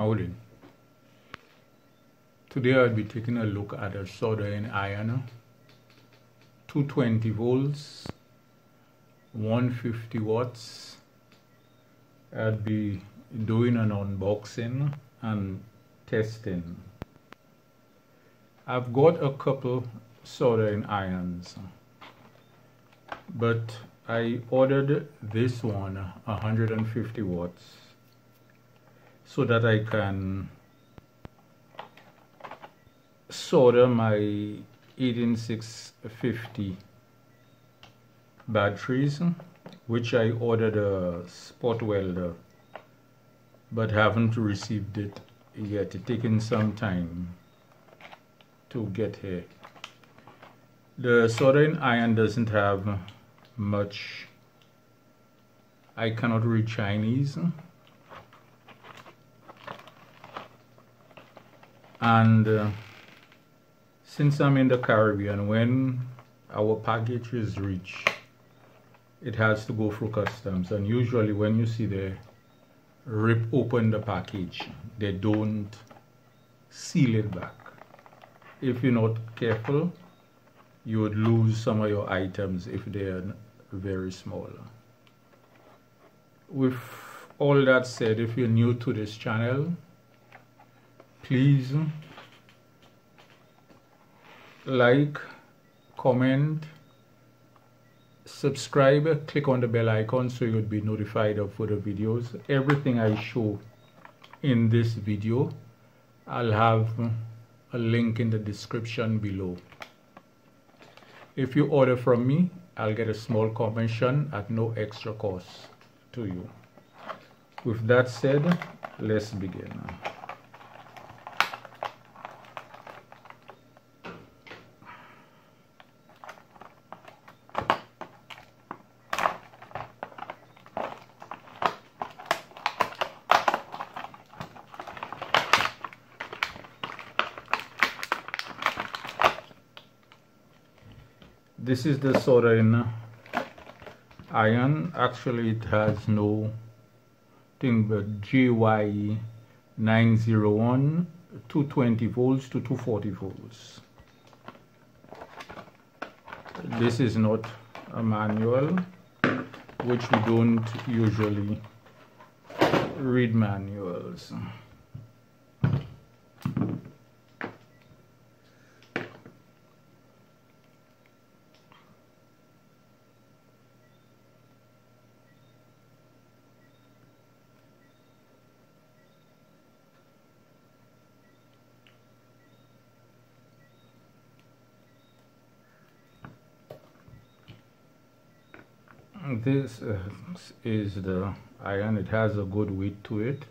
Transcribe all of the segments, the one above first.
Howdy. Today I'll be taking a look at a soldering iron. 220 volts 150 watts. I'll be doing an unboxing and testing. I've got a couple soldering irons but I ordered this one 150 watts so that I can solder my 18650 batteries which I ordered a spot welder but haven't received it yet. It's taken some time to get here. The soldering iron doesn't have much. I cannot read Chinese and uh, since I'm in the Caribbean when our package is reach it has to go through customs. And usually when you see they rip open the package they don't seal it back. If you're not careful you would lose some of your items if they are very small. With all that said if you're new to this channel please like comment subscribe click on the bell icon so you'll be notified of further videos. Everything I show in this video I'll have a link in the description below. If you order from me I'll get a small commission at no extra cost to you. With that said let's begin this is the soldering iron. Actually it has no thing but GYE 901 220 volts to 240 volts. This is not a manual which we don't usually read manuals this uh, is the iron. It has a good weight to it.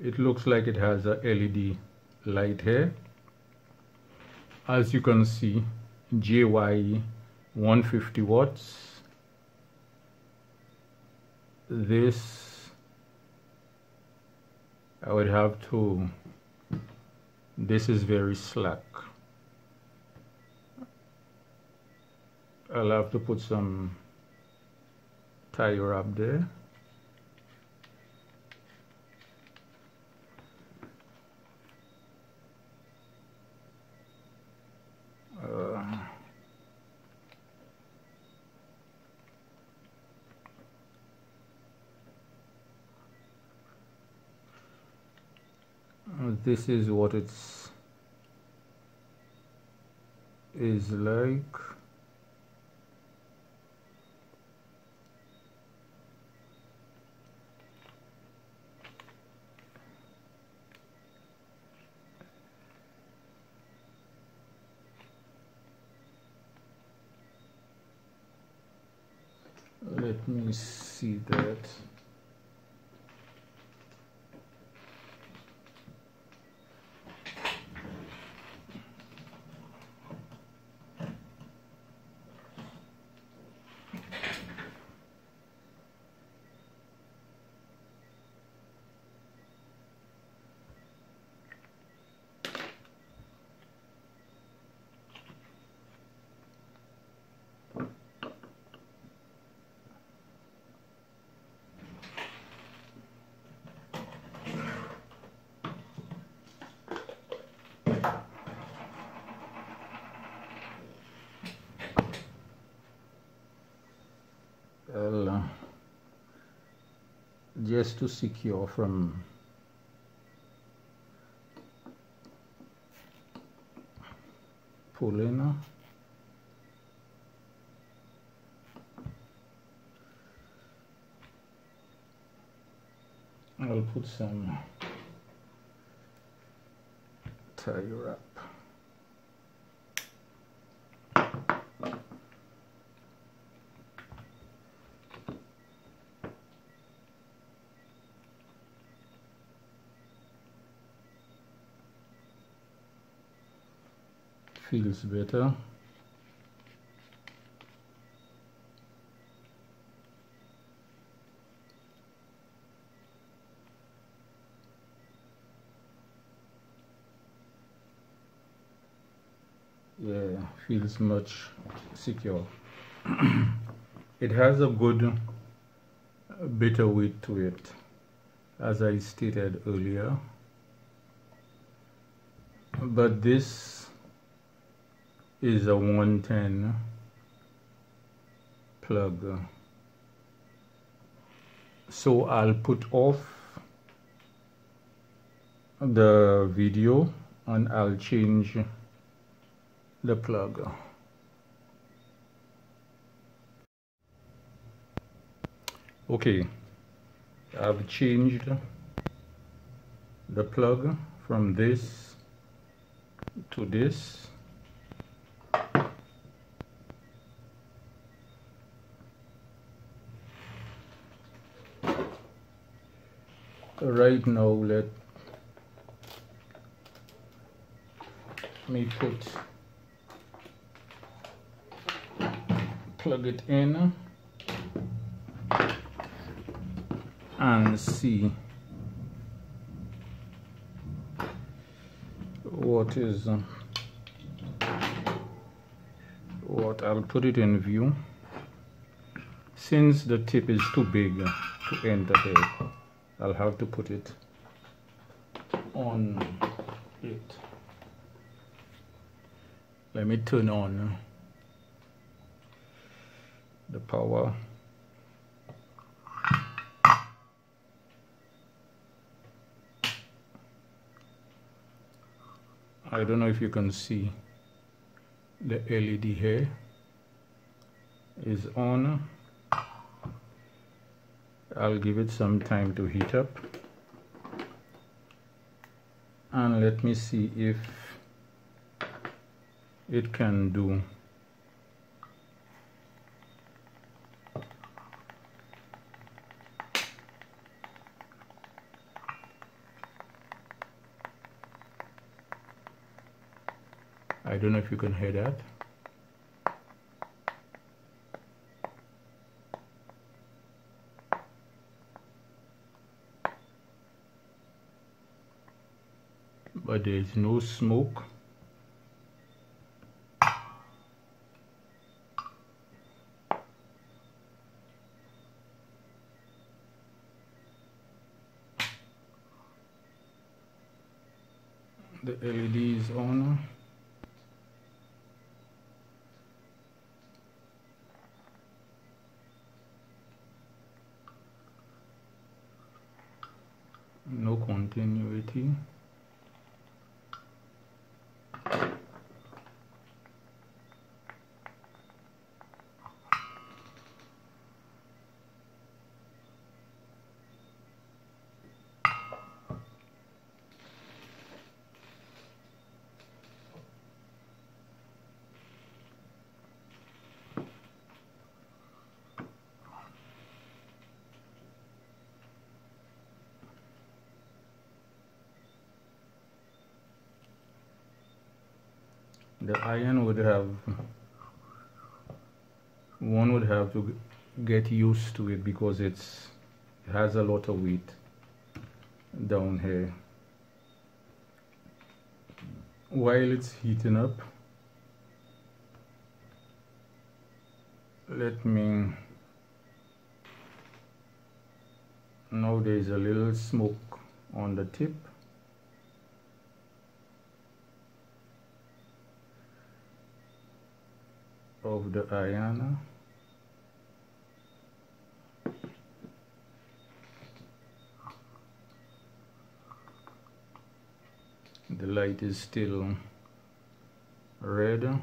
It looks like it has a LED light here. As you can see JYE 150 watts. This I would have to this is very slack. I'll have to put some tire up there uh, this is what it's is like let me see that just to secure from pulling I'll put some tie wrap feels better yeah feels much secure. It has a good of weight to it as I stated earlier. But this is a 110 plug. So I'll put off the video and I'll change the plug. Okay I've changed the plug from this to this right now let me put plug it in and see what is what I'll put it in view. Since the tip is too big to enter there I'll have to put it on it. Let me turn on uh, the power. I don't know if you can see the LED here is on I'll give it some time to heat up and let me see if it can do I don't know if you can hear that. But there is no smoke. The LED is on. no continuity the iron would have one would have to get used to it because it's it has a lot of weight down here. While it's heating up let me now there's a little smoke on the tip of the Ayana. The light is still red.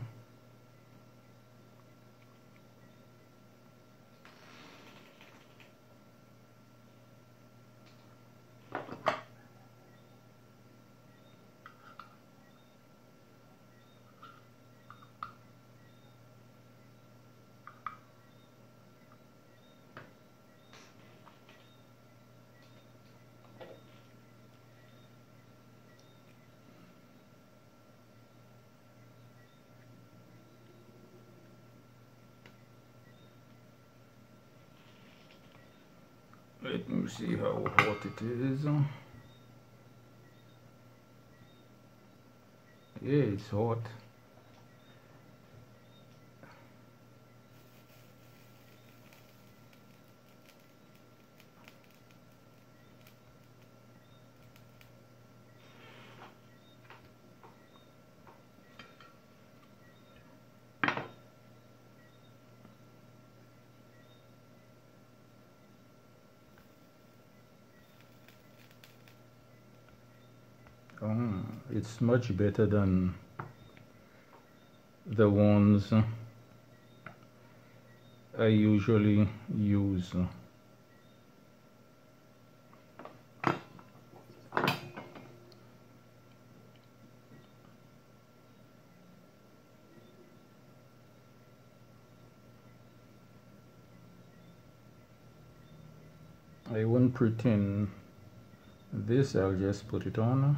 Let me see how hot it is. Yeah it's hot it's much better than the ones I usually use. I won't pretend. This I'll just put it on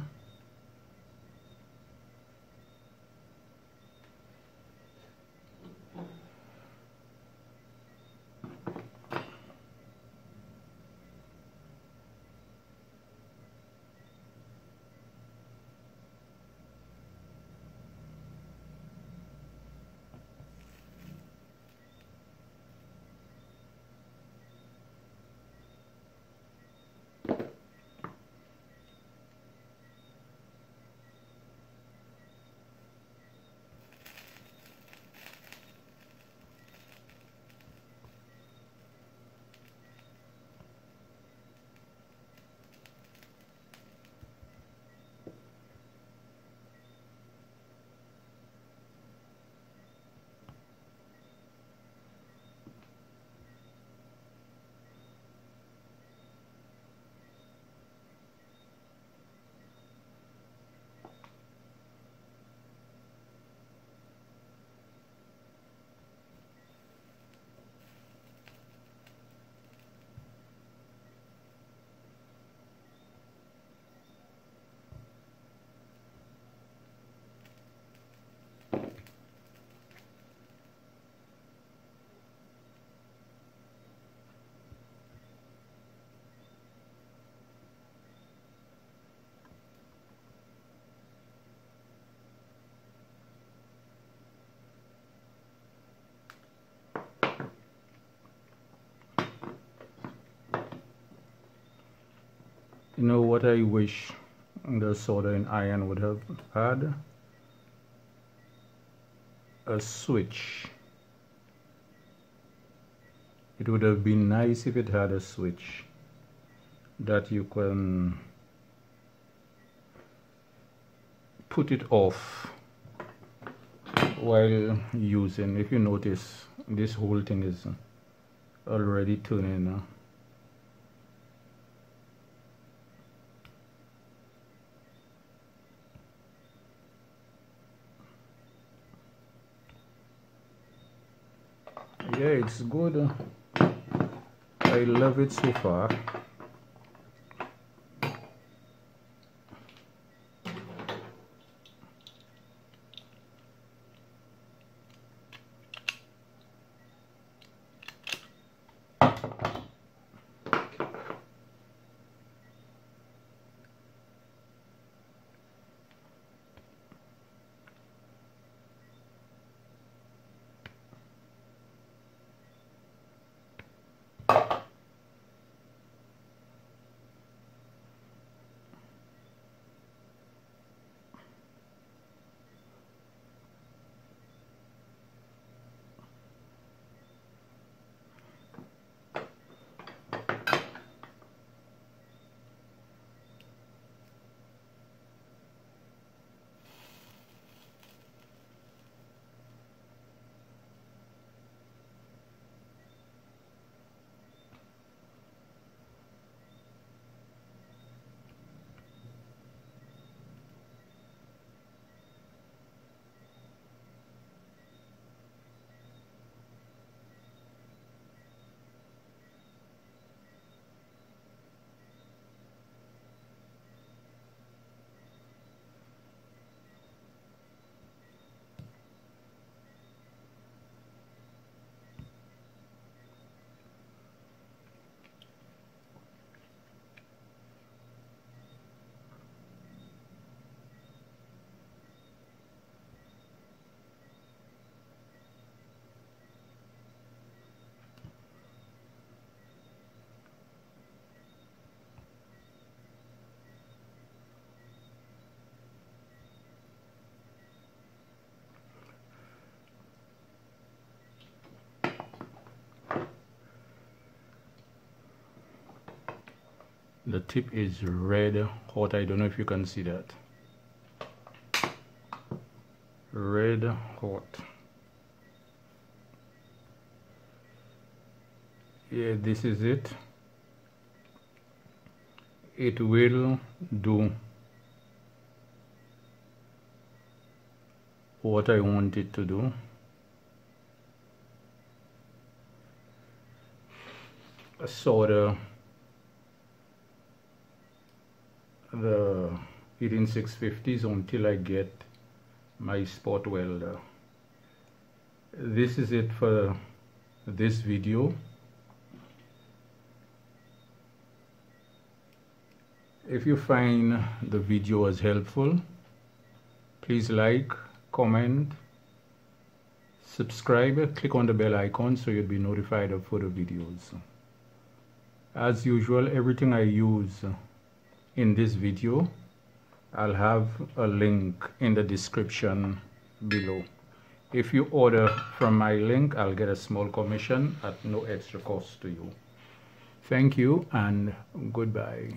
You know what I wish the soldering iron would have had? A switch. It would have been nice if it had a switch that you can put it off while using. If you notice, this whole thing is already turning. Uh, yeah it's good. I love it so far the tip is red hot. I don't know if you can see that. Red hot. Yeah this is it. It will do what I want it to do. A solder the 18650s until I get my spot welder. This is it for this video. If you find the video was helpful please like comment subscribe click on the bell icon so you'll be notified of further videos. As usual everything I use in this video I'll have a link in the description below. If you order from my link I'll get a small commission at no extra cost to you. Thank you and goodbye